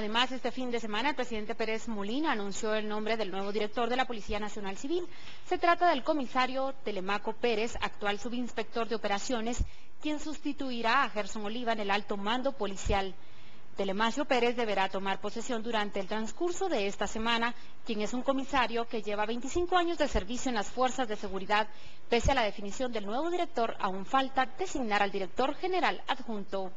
Además, este fin de semana el presidente Pérez Molina anunció el nombre del nuevo director de la Policía Nacional Civil. Se trata del comisario Telemaco Pérez, actual subinspector de operaciones, quien sustituirá a Gerson Oliva en el alto mando policial. Telemacio Pérez deberá tomar posesión durante el transcurso de esta semana, quien es un comisario que lleva 25 años de servicio en las fuerzas de seguridad. Pese a la definición del nuevo director, aún falta designar al director general adjunto.